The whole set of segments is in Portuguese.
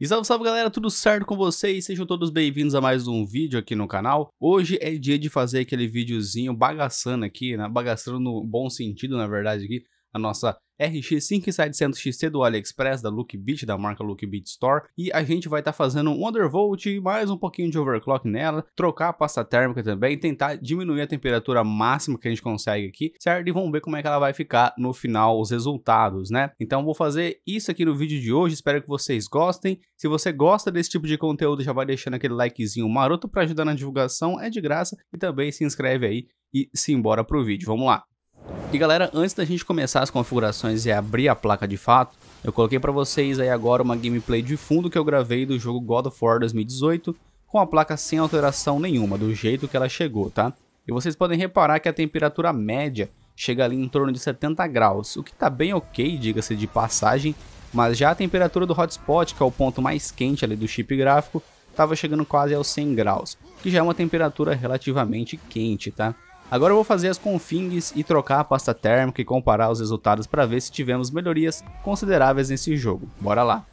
E salve, salve galera, tudo certo com vocês? Sejam todos bem-vindos a mais um vídeo aqui no canal. Hoje é dia de fazer aquele videozinho bagaçando aqui, né? Bagaçando no bom sentido, na verdade, aqui. A nossa RX 5700 XT do AliExpress, da Lookbit, da marca Lookbit Store. E a gente vai estar tá fazendo um undervolt, mais um pouquinho de overclock nela, trocar a pasta térmica também, tentar diminuir a temperatura máxima que a gente consegue aqui, certo? E vamos ver como é que ela vai ficar no final, os resultados, né? Então vou fazer isso aqui no vídeo de hoje, espero que vocês gostem. Se você gosta desse tipo de conteúdo, já vai deixando aquele likezinho maroto para ajudar na divulgação, é de graça. E também se inscreve aí e se embora pro vídeo. Vamos lá! E galera, antes da gente começar as configurações e abrir a placa de fato, eu coloquei para vocês aí agora uma gameplay de fundo que eu gravei do jogo God of War 2018, com a placa sem alteração nenhuma, do jeito que ela chegou, tá? E vocês podem reparar que a temperatura média chega ali em torno de 70 graus, o que tá bem ok, diga-se de passagem, mas já a temperatura do hotspot, que é o ponto mais quente ali do chip gráfico, estava chegando quase aos 100 graus, que já é uma temperatura relativamente quente, tá? Agora eu vou fazer as confings e trocar a pasta térmica e comparar os resultados para ver se tivemos melhorias consideráveis nesse jogo. Bora lá!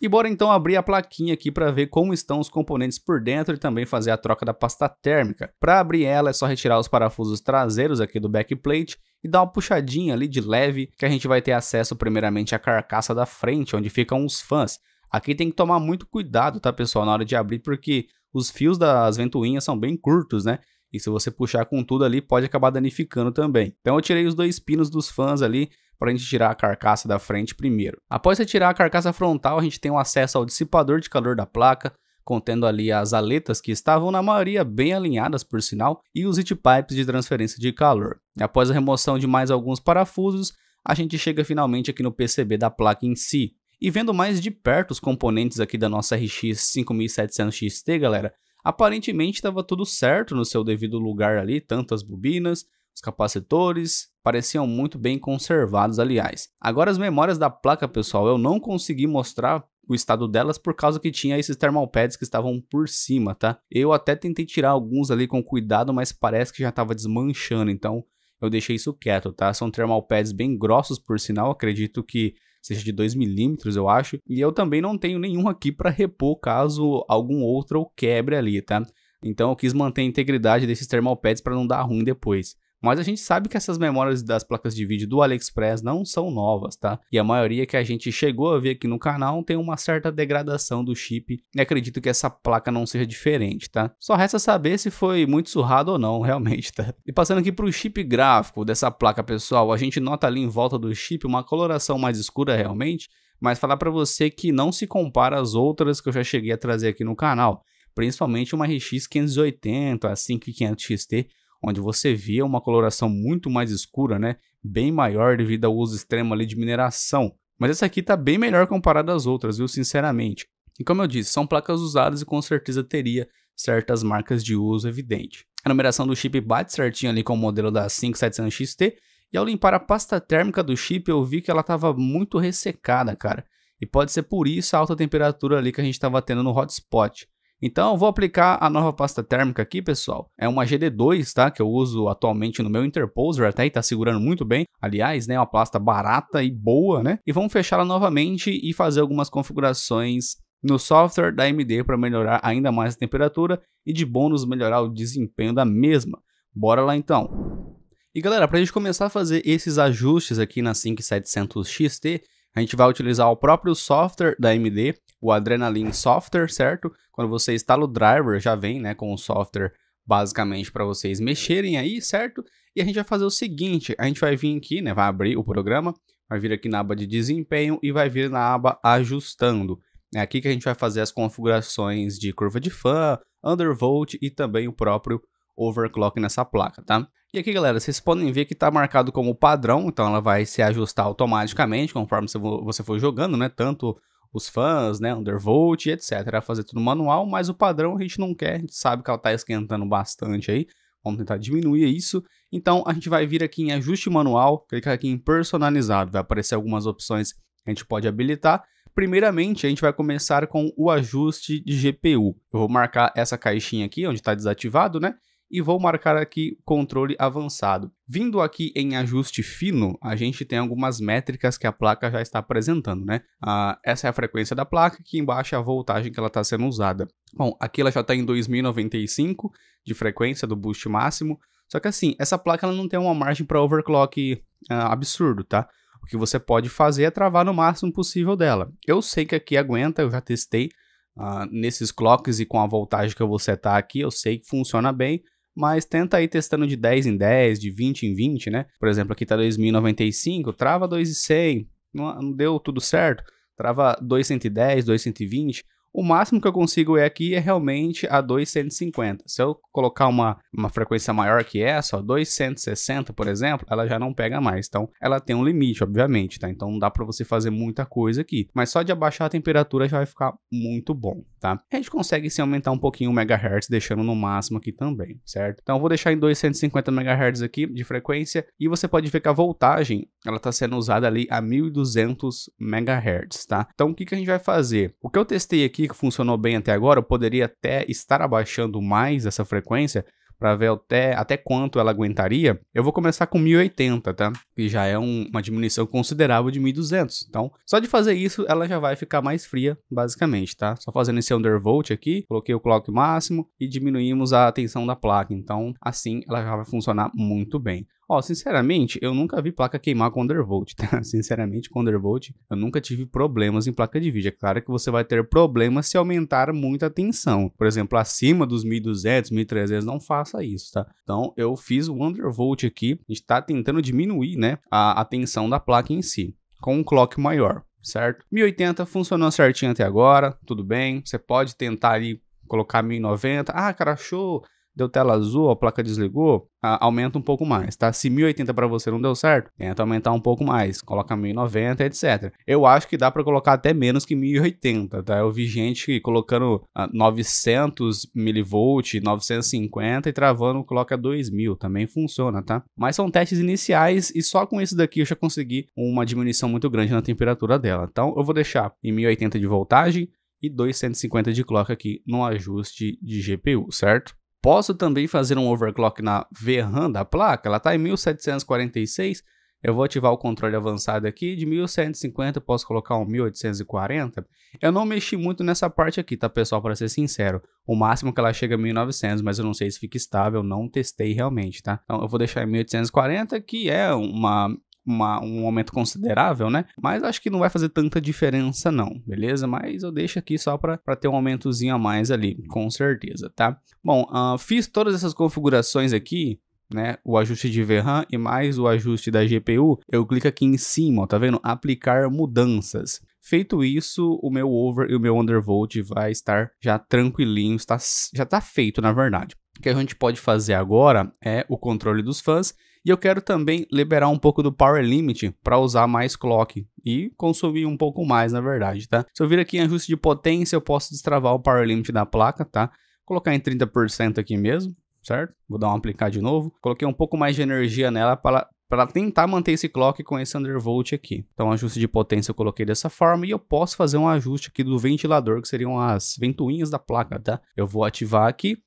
E bora então abrir a plaquinha aqui para ver como estão os componentes por dentro e também fazer a troca da pasta térmica. Para abrir ela é só retirar os parafusos traseiros aqui do backplate e dar uma puxadinha ali de leve que a gente vai ter acesso primeiramente à carcaça da frente onde ficam os fãs. Aqui tem que tomar muito cuidado, tá pessoal, na hora de abrir porque os fios das ventoinhas são bem curtos, né? E se você puxar com tudo ali, pode acabar danificando também. Então eu tirei os dois pinos dos fãs ali para a gente tirar a carcaça da frente primeiro. Após retirar a carcaça frontal, a gente tem o acesso ao dissipador de calor da placa, contendo ali as aletas que estavam na maioria bem alinhadas por sinal, e os heat pipes de transferência de calor. Após a remoção de mais alguns parafusos, a gente chega finalmente aqui no PCB da placa em si. E vendo mais de perto os componentes aqui da nossa RX 5700 XT, galera, Aparentemente estava tudo certo no seu devido lugar ali, tanto as bobinas, os capacitores, pareciam muito bem conservados, aliás. Agora as memórias da placa, pessoal, eu não consegui mostrar o estado delas por causa que tinha esses thermal pads que estavam por cima, tá? Eu até tentei tirar alguns ali com cuidado, mas parece que já estava desmanchando, então eu deixei isso quieto, tá? São thermal pads bem grossos, por sinal, acredito que seja de 2 milímetros, eu acho. E eu também não tenho nenhum aqui para repor caso algum outro quebre ali, tá? Então eu quis manter a integridade desses thermal pads para não dar ruim depois. Mas a gente sabe que essas memórias das placas de vídeo do AliExpress não são novas, tá? E a maioria que a gente chegou a ver aqui no canal tem uma certa degradação do chip e acredito que essa placa não seja diferente, tá? Só resta saber se foi muito surrado ou não, realmente, tá? E passando aqui para o chip gráfico dessa placa, pessoal, a gente nota ali em volta do chip uma coloração mais escura realmente, mas falar para você que não se compara às outras que eu já cheguei a trazer aqui no canal, principalmente uma RX 580, a 5500 XT, onde você via uma coloração muito mais escura, né? Bem maior devido ao uso extremo ali de mineração. Mas essa aqui tá bem melhor comparada às outras, viu? Sinceramente. E como eu disse, são placas usadas e com certeza teria certas marcas de uso evidente. A numeração do chip bate certinho ali com o modelo da 5700 XT, e ao limpar a pasta térmica do chip eu vi que ela estava muito ressecada, cara. E pode ser por isso a alta temperatura ali que a gente estava tendo no hotspot. Então vou aplicar a nova pasta térmica aqui, pessoal. É uma GD2, tá? Que eu uso atualmente no meu Interposer até e tá segurando muito bem. Aliás, né? Uma pasta barata e boa, né? E vamos fechá-la novamente e fazer algumas configurações no software da AMD para melhorar ainda mais a temperatura e de bônus melhorar o desempenho da mesma. Bora lá então. E galera, para a gente começar a fazer esses ajustes aqui na 5700 XT, a gente vai utilizar o próprio software da AMD, o Adrenaline Software, certo? Quando você instala o driver, já vem né, com o software basicamente para vocês mexerem aí, certo? E a gente vai fazer o seguinte, a gente vai vir aqui, né, vai abrir o programa, vai vir aqui na aba de desempenho e vai vir na aba ajustando. É aqui que a gente vai fazer as configurações de curva de fan, undervolt e também o próprio overclock nessa placa, tá? E aqui, galera, vocês podem ver que está marcado como padrão, então ela vai se ajustar automaticamente conforme você for jogando, né? Tanto os fãs, né, undervolt, etc. Vai fazer tudo manual, mas o padrão a gente não quer, a gente sabe que ela está esquentando bastante aí. Vamos tentar diminuir isso. Então a gente vai vir aqui em ajuste manual, clicar aqui em personalizado, vai aparecer algumas opções que a gente pode habilitar. Primeiramente, a gente vai começar com o ajuste de GPU. Eu vou marcar essa caixinha aqui, onde está desativado, né? E vou marcar aqui controle avançado. Vindo aqui em ajuste fino, a gente tem algumas métricas que a placa já está apresentando, né? Ah, essa é a frequência da placa, aqui embaixo é a voltagem que ela está sendo usada. Bom, aqui ela já está em 2095 de frequência do boost máximo, só que assim, essa placa ela não tem uma margem para overclock ah, absurdo, tá? O que você pode fazer é travar no máximo possível dela. Eu sei que aqui aguenta, eu já testei uh, nesses clocks e com a voltagem que eu vou setar aqui, eu sei que funciona bem, mas tenta aí testando de 10 em 10, de 20 em 20, né? Por exemplo, aqui tá 2095, trava 2,100, não, não deu tudo certo, trava 210, 220, o máximo que eu consigo é aqui é realmente a 250. Se eu colocar uma, uma frequência maior que essa, ó, 260, por exemplo, ela já não pega mais. Então, ela tem um limite, obviamente, tá? Então, não dá para você fazer muita coisa aqui. Mas só de abaixar a temperatura já vai ficar muito bom, tá? A gente consegue sim aumentar um pouquinho o megahertz, deixando no máximo aqui também, certo? Então, eu vou deixar em 250 megahertz aqui de frequência e você pode ver que a voltagem, ela tá sendo usada ali a 1200 megahertz, tá? Então, o que, que a gente vai fazer? O que eu testei aqui que funcionou bem até agora, eu poderia até estar abaixando mais essa frequência para ver até, até quanto ela aguentaria, eu vou começar com 1080, tá? Que já é um, uma diminuição considerável de 1200. Então, só de fazer isso, ela já vai ficar mais fria, basicamente, tá? Só fazendo esse undervolt aqui, coloquei o clock máximo e diminuímos a tensão da placa. Então, assim, ela já vai funcionar muito bem. Ó, sinceramente, eu nunca vi placa queimar com undervolt, tá? Sinceramente, com undervolt, eu nunca tive problemas em placa de vídeo. É claro que você vai ter problemas se aumentar muito a tensão. Por exemplo, acima dos 1200, 1300, não faça isso, tá? Então, eu fiz o undervolt aqui, a gente tá tentando diminuir, né, a, a tensão da placa em si, com um clock maior, certo? 1080 funcionou certinho até agora, tudo bem. Você pode tentar ali colocar 1090. Ah, cara, achou deu tela azul, a placa desligou, aumenta um pouco mais, tá? Se 1080 para você não deu certo, tenta aumentar um pouco mais, coloca 1090, etc. Eu acho que dá para colocar até menos que 1080, tá? Eu vi gente colocando 900 milivolt, 950 e travando coloca 2000, também funciona, tá? Mas são testes iniciais e só com isso daqui eu já consegui uma diminuição muito grande na temperatura dela. Então eu vou deixar em 1080 de voltagem e 250 de clock aqui no ajuste de GPU, certo? Posso também fazer um overclock na VRAM da placa, ela está em 1746, eu vou ativar o controle avançado aqui, de 1150 posso colocar um 1840. Eu não mexi muito nessa parte aqui, tá pessoal, para ser sincero. O máximo que ela chega é 1900, mas eu não sei se fica estável, não testei realmente, tá? Então eu vou deixar em 1840, que é uma uma, um aumento considerável, né? Mas acho que não vai fazer tanta diferença não, beleza? Mas eu deixo aqui só para ter um aumentozinho a mais ali, com certeza, tá? Bom, uh, fiz todas essas configurações aqui, né, o ajuste de VRAM e mais o ajuste da GPU, eu clico aqui em cima, ó, tá vendo? Aplicar mudanças. Feito isso, o meu over e o meu undervolt vai estar já tranquilinho, está, já está feito na verdade. O que a gente pode fazer agora é o controle dos fãs e eu quero também liberar um pouco do Power Limit para usar mais clock e consumir um pouco mais, na verdade, tá? Se eu vir aqui em ajuste de potência, eu posso destravar o Power Limit da placa, tá? Colocar em 30% aqui mesmo, certo? Vou dar um aplicar de novo. Coloquei um pouco mais de energia nela para para tentar manter esse clock com esse undervolt aqui. Então, ajuste de potência eu coloquei dessa forma e eu posso fazer um ajuste aqui do ventilador, que seriam as ventoinhas da placa, tá? Eu vou ativar aqui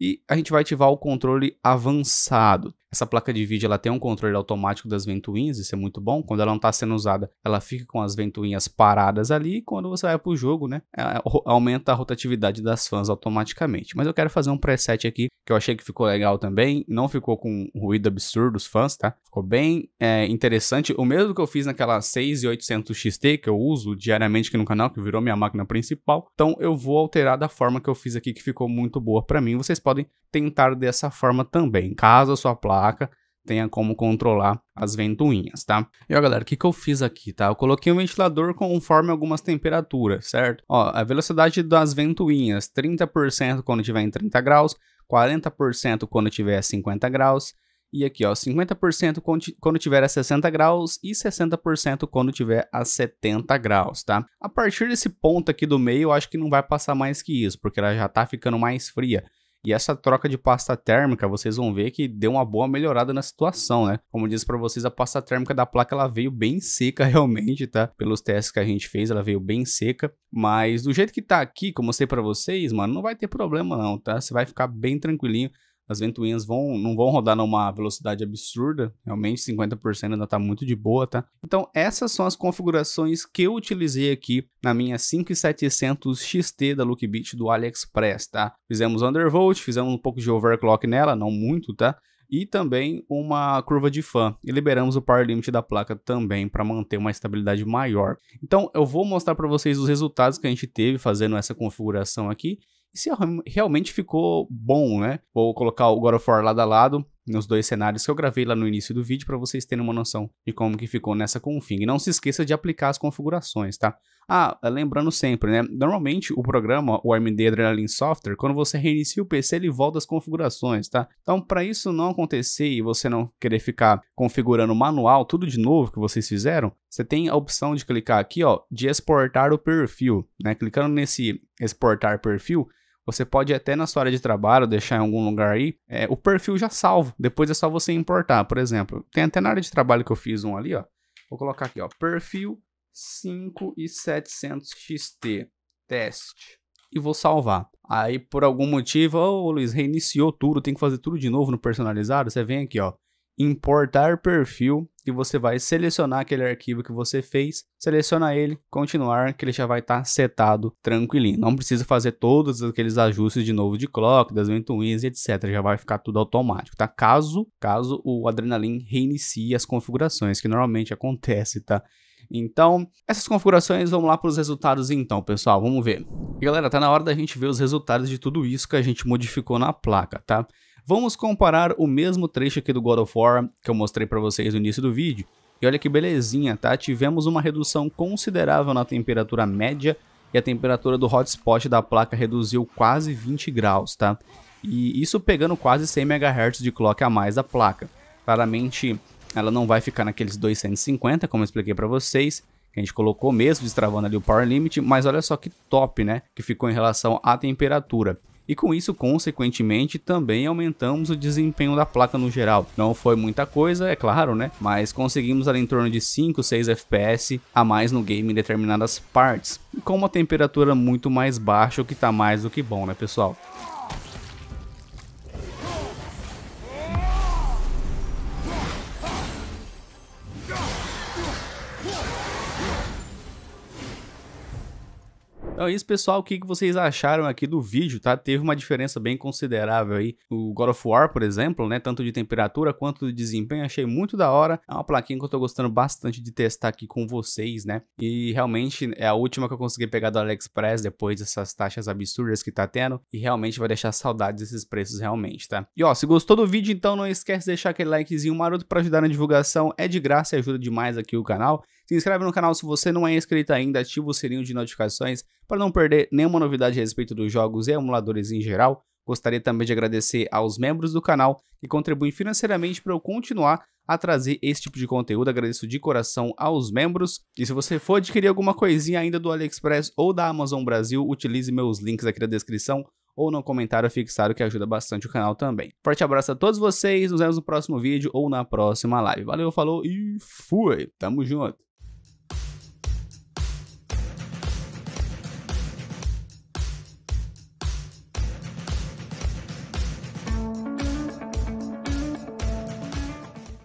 e a gente vai ativar o controle avançado. Essa placa de vídeo ela tem um controle automático das ventoinhas, isso é muito bom. Quando ela não está sendo usada, ela fica com as ventoinhas paradas ali. E quando você vai para o jogo, né, aumenta a rotatividade das fãs automaticamente. Mas eu quero fazer um preset aqui que eu achei que ficou legal também. Não ficou com ruído absurdo os fãs, tá? Ficou bem é, interessante. O mesmo que eu fiz naquela 6800 XT que eu uso diariamente aqui no canal, que virou minha máquina principal. Então eu vou alterar da forma que eu fiz aqui, que ficou muito boa para mim. Vocês podem tentar dessa forma também, caso a sua placa tenha como controlar as ventoinhas, tá? E ó, galera, o que, que eu fiz aqui, tá? Eu coloquei um ventilador conforme algumas temperaturas, certo? Ó, a velocidade das ventoinhas, 30% quando tiver em 30 graus, 40% quando tiver a 50 graus, e aqui, ó, 50% quando tiver a 60 graus e 60% quando tiver a 70 graus, tá? A partir desse ponto aqui do meio, eu acho que não vai passar mais que isso, porque ela já tá ficando mais fria. E essa troca de pasta térmica, vocês vão ver que deu uma boa melhorada na situação, né? Como eu disse para vocês, a pasta térmica da placa ela veio bem seca realmente, tá? Pelos testes que a gente fez, ela veio bem seca, mas do jeito que tá aqui, como eu mostrei para vocês, mano, não vai ter problema não, tá? Você vai ficar bem tranquilinho As ventoinhas vão, não vão rodar numa velocidade absurda, realmente 50% ainda tá muito de boa, tá? Então essas são as configurações que eu utilizei aqui na minha 5700 XT da Lookbit do AliExpress, tá? Fizemos undervolt, fizemos um pouco de overclock nela, não muito, tá? e também uma curva de fan. E liberamos o power limit da placa também para manter uma estabilidade maior. Então eu vou mostrar para vocês os resultados que a gente teve fazendo essa configuração aqui e se realmente ficou bom, né? Vou colocar o God of War lado a lado nos dois cenários que eu gravei lá no início do vídeo para vocês terem uma noção de como que ficou nessa config. E não se esqueça de aplicar as configurações, tá? Ah, lembrando sempre, né? Normalmente o programa, o AMD Adrenaline Software, quando você reinicia o PC, ele volta as configurações, tá? Então, para isso não acontecer e você não querer ficar configurando manual tudo de novo que vocês fizeram, você tem a opção de clicar aqui, ó, de exportar o perfil, né? Clicando nesse exportar perfil, você pode até na sua área de trabalho deixar em algum lugar aí é, o perfil já salvo. Depois é só você importar. Por exemplo, tem até na área de trabalho que eu fiz um ali, ó. Vou colocar aqui, ó, perfil 5700 XT teste e vou salvar. Aí por algum motivo, ô oh, Luiz, reiniciou tudo, tem que fazer tudo de novo no personalizado. Você vem aqui, ó, importar perfil e você vai selecionar aquele arquivo que você fez, seleciona ele, continuar, que ele já vai estar tá setado tranquilinho. Não precisa fazer todos aqueles ajustes de novo de clock, das ventoinhas, etc. Já vai ficar tudo automático, tá? Caso, caso o Adrenaline reinicie as configurações, que normalmente acontece, tá? Então, essas configurações, vamos lá para os resultados então, pessoal, vamos ver. Galera, tá na hora da gente ver os resultados de tudo isso que a gente modificou na placa, tá? Vamos comparar o mesmo trecho aqui do God of War que eu mostrei para vocês no início do vídeo. E olha que belezinha, tá? Tivemos uma redução considerável na temperatura média e a temperatura do hotspot da placa reduziu quase 20 graus, tá? E isso pegando quase 100 MHz de clock a mais da placa. Claramente ela não vai ficar naqueles 250, como eu expliquei para vocês, que a gente colocou mesmo destravando ali o power limit, mas olha só que top, né? Que ficou em relação à temperatura e com isso, consequentemente, também aumentamos o desempenho da placa no geral. Não foi muita coisa, é claro, né? Mas conseguimos ali em torno de 5, 6 FPS a mais no game em determinadas partes, com uma temperatura muito mais baixa, o que tá mais do que bom, né, pessoal? Então é isso, pessoal. O que vocês acharam aqui do vídeo, tá? Teve uma diferença bem considerável aí. O God of War, por exemplo, né? Tanto de temperatura quanto de desempenho. Achei muito da hora. É uma plaquinha que eu tô gostando bastante de testar aqui com vocês, né? E realmente é a última que eu consegui pegar do AliExpress depois dessas taxas absurdas que tá tendo. E realmente vai deixar saudades desses preços realmente, tá? E ó, se gostou do vídeo, então não esquece de deixar aquele likezinho maroto pra ajudar na divulgação. É de graça e ajuda demais aqui o canal. Se inscreve no canal se você não é inscrito ainda, ativa o sininho de notificações para não perder nenhuma novidade a respeito dos jogos e emuladores em geral. Gostaria também de agradecer aos membros do canal que contribuem financeiramente para eu continuar a trazer esse tipo de conteúdo. Agradeço de coração aos membros. E se você for adquirir alguma coisinha ainda do AliExpress ou da Amazon Brasil, utilize meus links aqui na descrição ou no comentário fixado que ajuda bastante o canal também. Forte abraço a todos vocês, nos vemos no próximo vídeo ou na próxima live. Valeu, falou e fui! Tamo junto!